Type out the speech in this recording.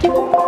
Música